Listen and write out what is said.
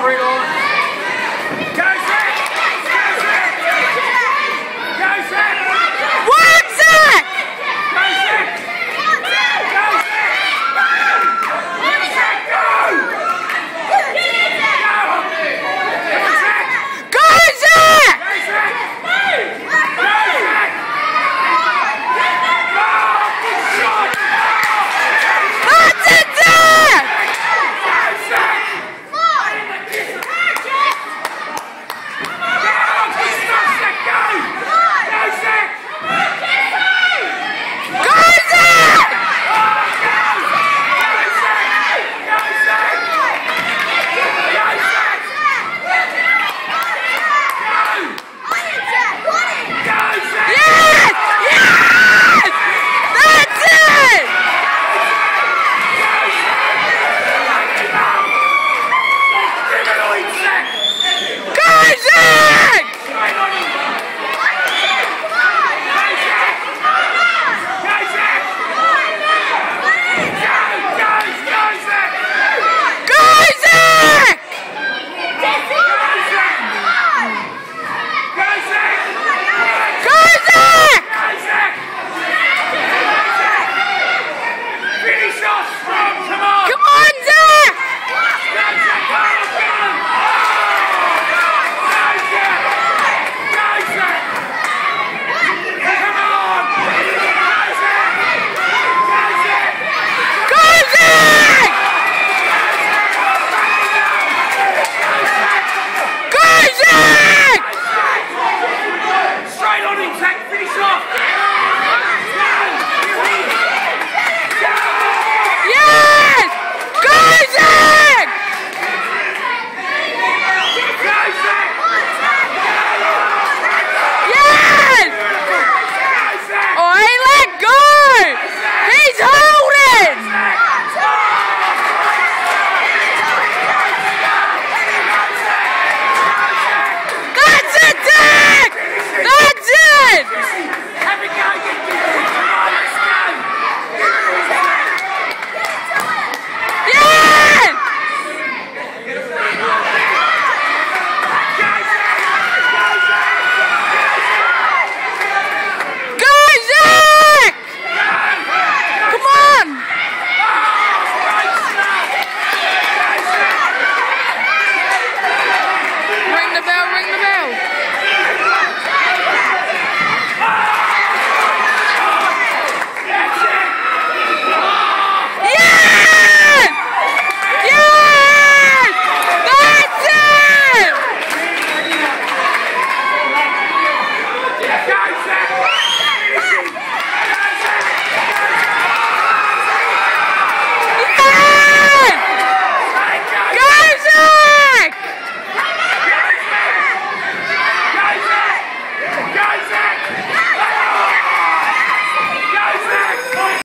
three